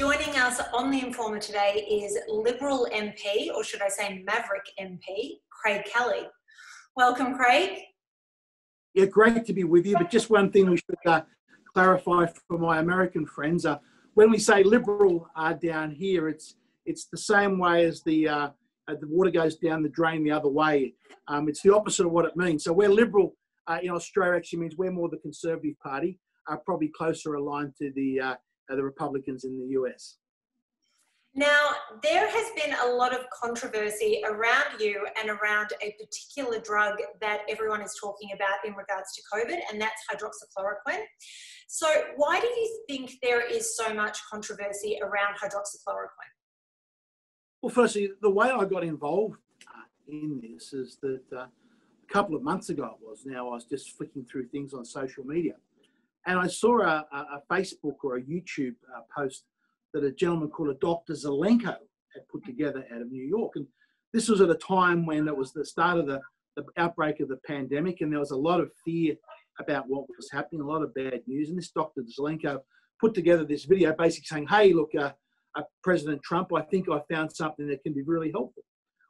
Joining us on the Informer today is Liberal MP, or should I say Maverick MP, Craig Kelly. Welcome, Craig. Yeah, great to be with you. But just one thing we should uh, clarify for my American friends: uh, when we say liberal uh, down here, it's it's the same way as the uh, the water goes down the drain the other way. Um, it's the opposite of what it means. So we're liberal uh, in Australia actually means we're more the Conservative Party, are probably closer aligned to the uh, the Republicans in the US. Now, there has been a lot of controversy around you and around a particular drug that everyone is talking about in regards to COVID, and that's hydroxychloroquine. So, why do you think there is so much controversy around hydroxychloroquine? Well, firstly, the way I got involved uh, in this is that uh, a couple of months ago it was now, I was just flicking through things on social media and I saw a, a Facebook or a YouTube uh, post that a gentleman called a Dr. Zelenko had put together out of New York. And this was at a time when it was the start of the, the outbreak of the pandemic, and there was a lot of fear about what was happening, a lot of bad news. And this Dr. Zelenko put together this video basically saying, hey, look, uh, uh, President Trump, I think I found something that can be really helpful.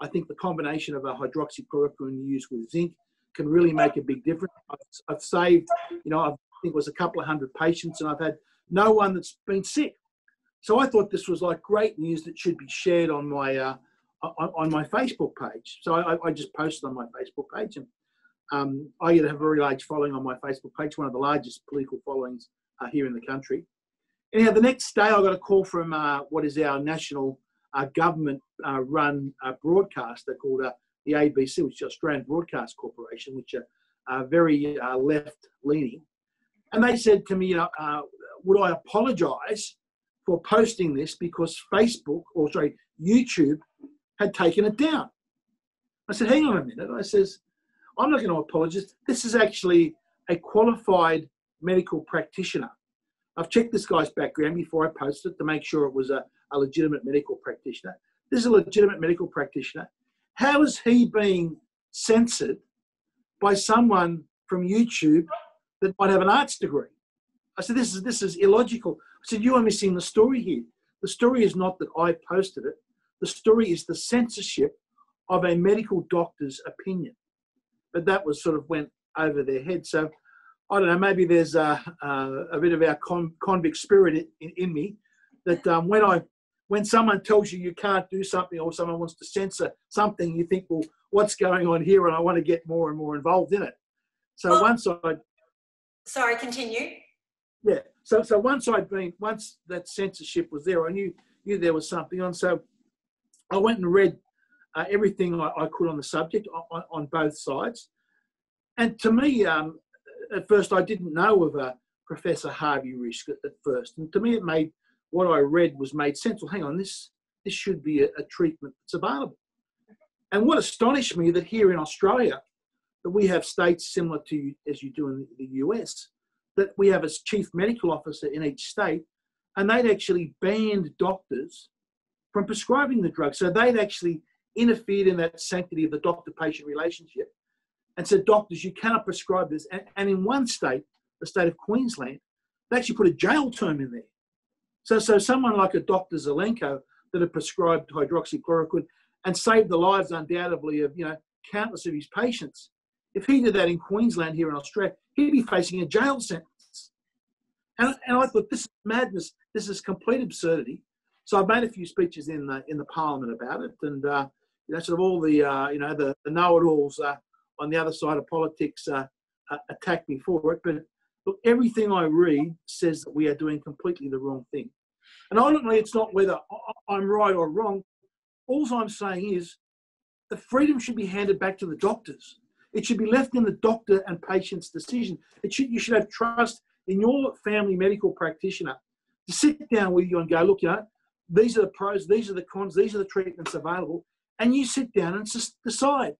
I think the combination of a hydroxychloroquine used with zinc can really make a big difference. I've, I've saved, you know, I've think it was a couple of hundred patients, and I've had no one that's been sick. So I thought this was like great news that should be shared on my uh, on, on, my Facebook page. So I, I, just posted on my Facebook page, and um, I have a very large following on my Facebook page, one of the largest political followings uh, here in the country. Anyhow, the next day I got a call from uh, what is our national uh, government-run uh, uh, broadcaster called the ABC, which is Australian Broadcast Corporation, which are very left-leaning and they said to me, you know, uh, would I apologize for posting this because Facebook, or sorry, YouTube had taken it down? I said, hang on a minute. I says, I'm not going to apologize. This is actually a qualified medical practitioner. I've checked this guy's background before I posted to make sure it was a, a legitimate medical practitioner. This is a legitimate medical practitioner. How is he being censored by someone from YouTube that might have an arts degree. I said, this is, this is illogical. I said, you are missing the story here. The story is not that I posted it. The story is the censorship of a medical doctor's opinion. But that was sort of went over their head. So I don't know, maybe there's a, a, a bit of our con, convict spirit in, in me that um, when I when someone tells you you can't do something or someone wants to censor something, you think, well, what's going on here? And I want to get more and more involved in it. So well, once I Sorry, continue. Yeah. So so once I'd been once that censorship was there, I knew knew there was something on. So I went and read uh, everything I, I, could on the subject on, on, both sides. And to me, um, at first, I didn't know of a Professor Harvey Risch at, at, first, and to me, it made what I read was made sense. Well, hang on, this this should be a, a treatment that's available. And what astonished me that here in Australia, that we have states similar to as you do in the US, that we have a chief medical officer in each state, and they'd actually banned doctors from prescribing the drug. So they'd actually interfered in that sanctity of the doctor-patient relationship and said, doctors, you cannot prescribe this. And, and in one state, the state of Queensland, they actually put a jail term in there. So, so someone like a Dr. Zelenko that had prescribed hydroxychloroquine and saved the lives undoubtedly of you know countless of his patients if he did that in Queensland here in Australia, he'd be facing a jail sentence. And, and I thought, this is madness. This is complete absurdity. So I made a few speeches in the, in the parliament about it. And, uh, you know, sort of all the, uh, you know, the, the know-it-alls uh, on the other side of politics uh, uh, attacked me for it. But look, everything I read says that we are doing completely the wrong thing. And ultimately, it's not whether I'm right or wrong. All I'm saying is the freedom should be handed back to the doctors. It should be left in the doctor and patient's decision. It should, you should have trust in your family medical practitioner to sit down with you and go, look, you know, these are the pros, these are the cons, these are the treatments available. And you sit down and decide.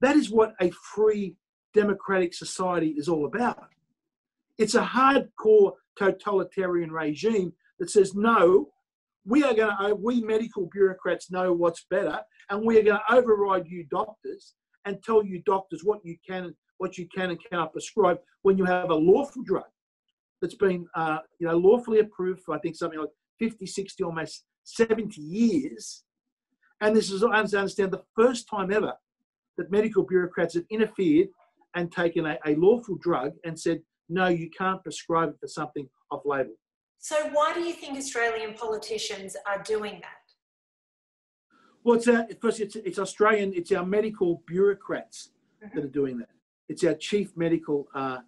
That is what a free democratic society is all about. It's a hardcore totalitarian regime that says, no, we are going to, we medical bureaucrats know what's better, and we are going to override you doctors and tell you doctors what you can what you can and cannot prescribe when you have a lawful drug that's been uh, you know lawfully approved for I think something like 50, 60, almost 70 years. And this is, as I understand, the first time ever that medical bureaucrats have interfered and taken a, a lawful drug and said, no, you can't prescribe it for something off label. So, why do you think Australian politicians are doing that? Well, it's, our, first, it's, it's Australian, it's our medical bureaucrats mm-hmm. that are doing that. It's our chief medical, uh,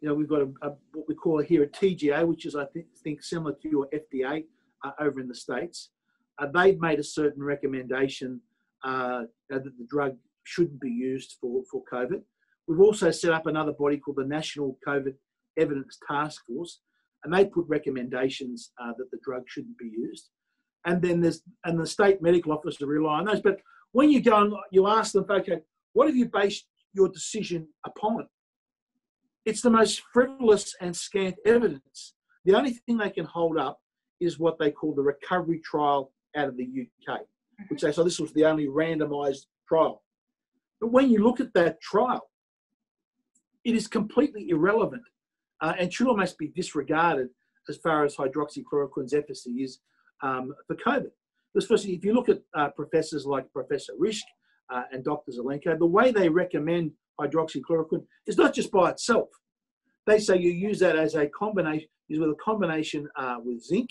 you know, we've got a, a, what we call here a TGA, which is, I think, think similar to your FDA uh, over in the States. Uh, they've made a certain recommendation uh, that the drug shouldn't be used for, for COVID. We've also set up another body called the National COVID Evidence Task Force, and they put recommendations uh, that the drug shouldn't be used. And then there's and the state medical officer rely on those. But when you go and you ask them, okay, what have you based your decision upon? It's the most frivolous and scant evidence. The only thing they can hold up is what they call the recovery trial out of the UK, which they so this was the only randomized trial. But when you look at that trial, it is completely irrelevant uh, and should almost be disregarded as far as hydroxychloroquine's efficacy is um, for COVID. Especially if you look at uh, professors like Professor Risch uh, and Dr. Zelenko, the way they recommend hydroxychloroquine is not just by itself. They say you use that as a combination, use with a combination uh, with zinc,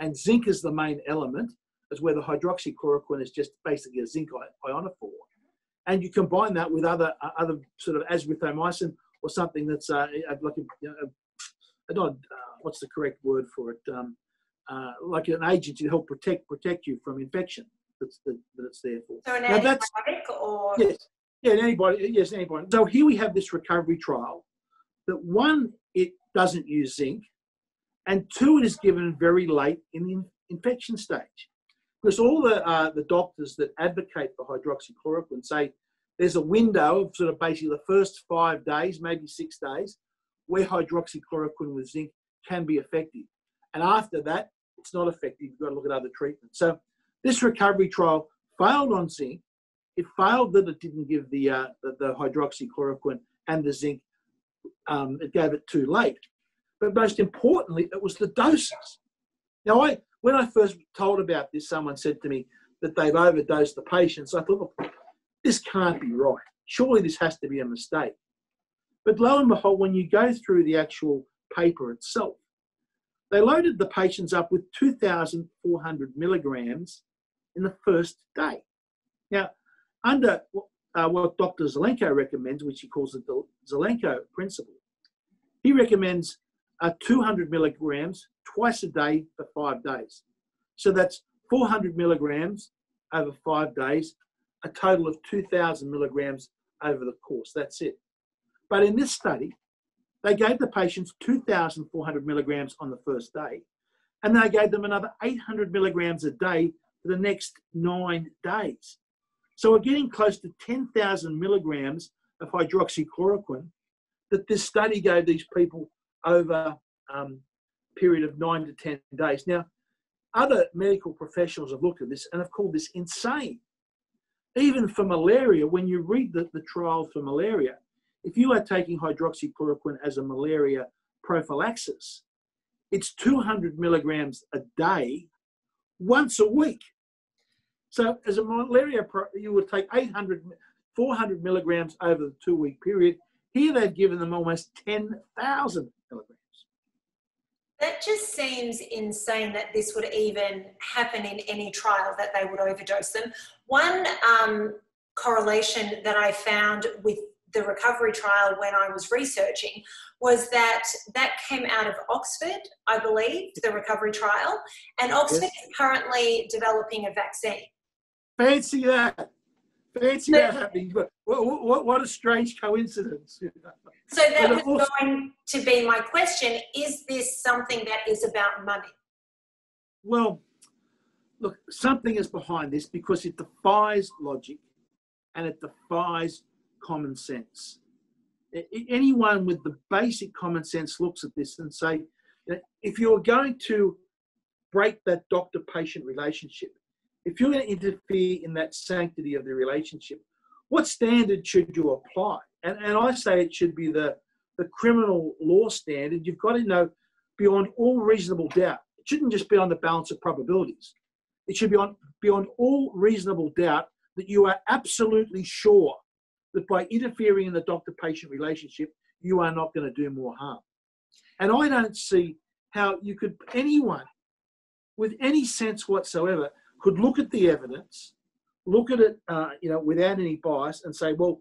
and zinc is the main element, as where the hydroxychloroquine is just basically a zinc ionophore. And you combine that with other uh, other sort of azithromycin or something that's uh, like a, you know, a not uh, what's the correct word for it? Um, uh, like an agent to help protect protect you from infection. That's the, that it's there for. So an now antibiotic or yes, yeah, an antibiotic. Yes, an antibiotic. So here we have this recovery trial. That one, it doesn't use zinc, and two, it is given very late in the infection stage. Because all the uh, the doctors that advocate for hydroxychloroquine say there's a window of sort of basically the first five days, maybe six days, where hydroxychloroquine with zinc can be effective. And after that, it's not effective. You've got to look at other treatments. So this recovery trial failed on zinc. It failed that it didn't give the, uh, the, the, hydroxychloroquine and the zinc. Um, it gave it too late. But most importantly, it was the doses. Now, I when I first told about this, someone said to me that they've overdosed the patients. I thought, well, this can't be right. Surely this has to be a mistake. But lo and behold, when you go through the actual paper itself, they loaded the patients up with 2,400 milligrams in the first day. Now, under uh, what Dr. Zelenko recommends, which he calls the Zelenko principle, he recommends uh, 200 milligrams twice a day for five days. So that's 400 milligrams over five days a total of 2,000 milligrams over the course. That's it. But in this study, they gave the patients 2,400 milligrams on the first day, and they gave them another 800 milligrams a day for the next nine days. So we're getting close to 10,000 milligrams of hydroxychloroquine that this study gave these people over um, a period of nine to 10 days. Now, other medical professionals have looked at this and have called this insane even for malaria, when you read the, the trial for malaria, if you are taking hydroxychloroquine as a malaria prophylaxis, it's 200 milligrams a day, once a week. So as a malaria, you would take 800, 400 milligrams over the two week period. Here they've given them almost 10,000 milligrams. That just seems insane that this would even happen in any trial that they would overdose them. One um, correlation that I found with the recovery trial when I was researching was that that came out of Oxford, I believe, the recovery trial, and Oxford yes. is currently developing a vaccine. Fancy that. Fancy that happening. What, what, what a strange coincidence. So that was also, going to be my question. Is this something that is about money? Well, look, something is behind this because it defies logic and it defies common sense. Anyone with the basic common sense looks at this and say, if you're going to break that doctor-patient relationship, if you're going to interfere in that sanctity of the relationship, what standard should you apply? And, and I say it should be the, the criminal law standard. You've got to know beyond all reasonable doubt, it shouldn't just be on the balance of probabilities. It should be on beyond all reasonable doubt that you are absolutely sure that by interfering in the doctor-patient relationship, you are not going to do more harm. And I don't see how you could anyone with any sense whatsoever could look at the evidence, look at it, uh, you know, without any bias, and say, well,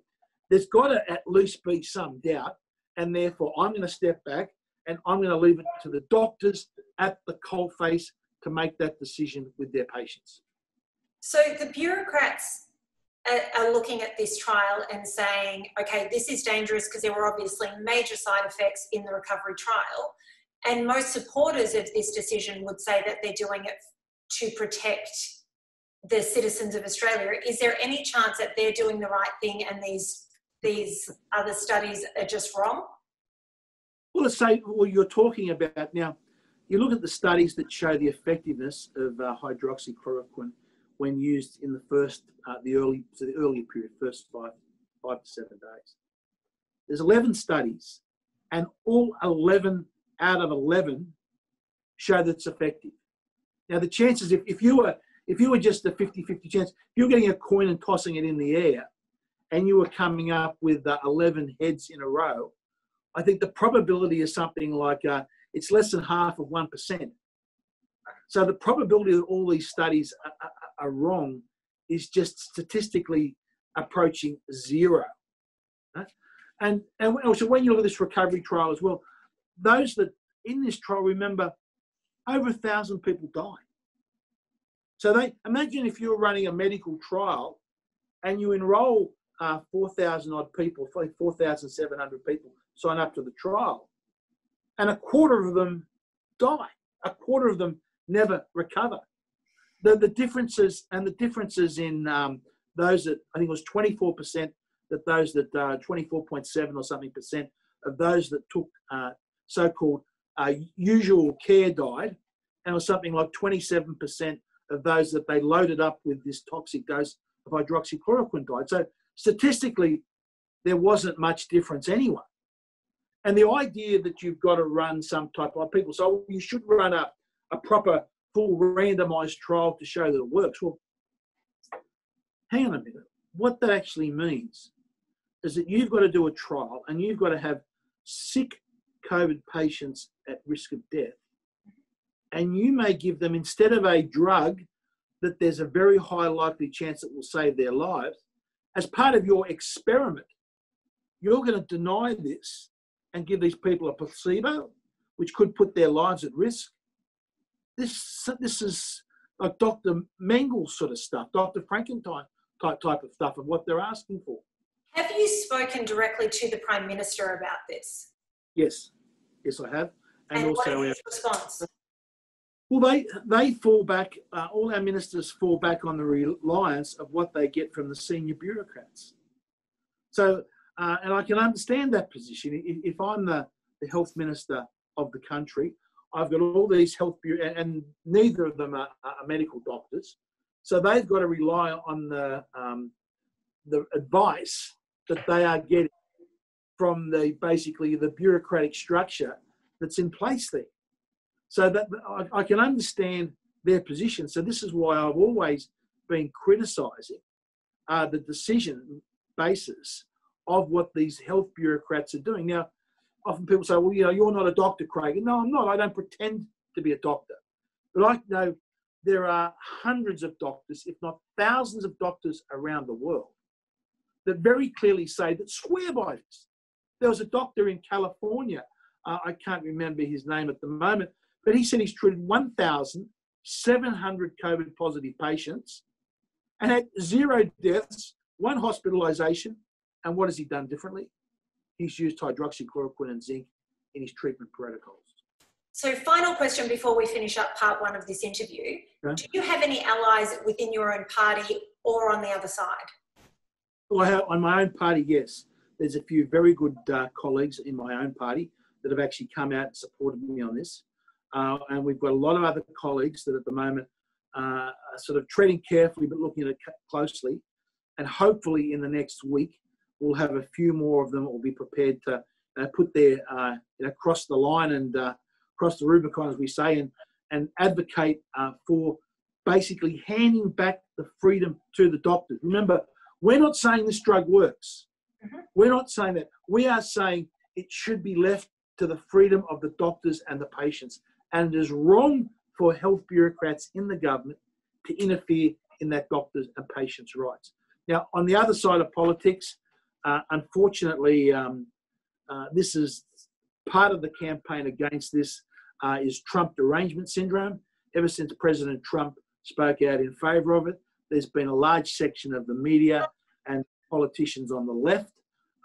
there's got to at least be some doubt, and therefore I'm going to step back and I'm going to leave it to the doctors at the coalface to make that decision with their patients. So the bureaucrats are looking at this trial and saying, okay, this is dangerous because there were obviously major side effects in the recovery trial. And most supporters of this decision would say that they're doing it to protect the citizens of Australia. Is there any chance that they're doing the right thing and these these other studies are just wrong? Well, let's say what you're talking about now. You look at the studies that show the effectiveness of uh, hydroxychloroquine when used in the first, uh, the early, so the earlier period, first five, five to seven days. There's 11 studies, and all 11 out of 11 show that it's effective. Now, the chances, if, if you were if you were just a 50-50 chance, you're getting a coin and tossing it in the air, and you were coming up with uh, 11 heads in a row, I think the probability is something like uh, it's less than half of 1%. So the probability that all these studies are, are, wrong is just statistically approaching zero. Right? And, and also when you look at this recovery trial as well, those that in this trial, remember, over a thousand people died. So they imagine if you're running a medical trial and you enroll uh, 4,000 odd people, 4,700 people sign up to the trial, and a quarter of them die. A quarter of them never recover. The, the differences and the differences in um, those that I think it was 24% that those that uh, 24.7 or something percent of those that took uh, so-called uh, usual care died, and it was something like 27% of those that they loaded up with this toxic dose of hydroxychloroquine died. So statistically, there wasn't much difference anyway. And the idea that you've got to run some type of people, so you should run a, a proper full randomized trial to show that it works. Well, hang on a minute. What that actually means is that you've got to do a trial and you've got to have sick COVID patients at risk of death. And you may give them, instead of a drug that there's a very high likely chance it will save their lives, as part of your experiment, you're going to deny this and give these people a placebo, which could put their lives at risk. This, this is like Dr. Mengele sort of stuff, Dr. Frankenstein type, type of stuff of what they're asking for. Have you spoken directly to the Prime Minister about this? Yes, yes, I have. And, and also, his response? Well, they they fall back. Uh, all our ministers fall back on the reliance of what they get from the senior bureaucrats. So, uh, and I can understand that position. If, if I'm the, the health minister of the country, I've got all these health bureau, and neither of them are, are, medical doctors, so they've got to rely on the um, the advice that they are getting from the basically the bureaucratic structure that's in place there. So that I, I can understand their position. So this is why I've always been criticising uh, the decision basis of what these health bureaucrats are doing. Now, often people say, well, you know, you're not a doctor, Craig. No, I'm not. I don't pretend to be a doctor. But I know there are hundreds of doctors, if not thousands of doctors around the world that very clearly say that swear by this. There was a doctor in California, uh, I can't remember his name at the moment, but he said he's treated 1,700 COVID positive patients and had zero deaths, one hospitalization. And what has he done differently? He's used hydroxychloroquine and zinc in his treatment protocols. So, final question before we finish up part one of this interview. Okay. Do you have any allies within your own party or on the other side? Well, I have, on my own party, yes. There's a few very good uh, colleagues in my own party that have actually come out and supported me on this. Uh, and we've got a lot of other colleagues that at the moment uh, are sort of treading carefully but looking at it closely. And hopefully in the next week, we'll have a few more of them that will be prepared to uh, put their, uh, you know, cross the line and uh, cross the Rubicon, as we say, and, and advocate uh, for basically handing back the freedom to the doctors. Remember, we're not saying this drug works. Mm-hmm. We're not saying that. We are saying it should be left to the freedom of the doctors and the patients. And it is wrong for health bureaucrats in the government to interfere in that doctors' and patients' rights. Now, on the other side of politics, uh, unfortunately, um, uh, this is part of the campaign against this uh, is Trump derangement syndrome. Ever since President Trump spoke out in favour of it, there's been a large section of the media and politicians on the left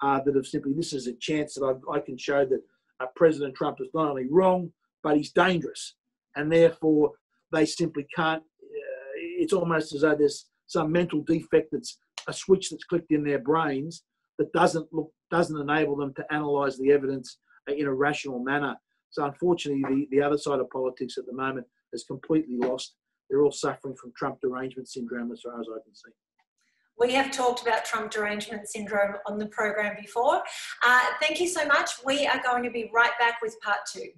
uh, that have simply, this is a chance that I, I can show that uh, President Trump is not only wrong, but he's dangerous. And therefore, they simply can't, uh, it's almost as though there's some mental defect that's a switch that's clicked in their brains that doesn't look, doesn't enable them to analyze the evidence in a rational manner. So unfortunately, the, the other side of politics at the moment is completely lost. They're all suffering from Trump derangement syndrome as far as I can see. We have talked about Trump derangement syndrome on the program before. Uh, thank you so much. We are going to be right back with part two.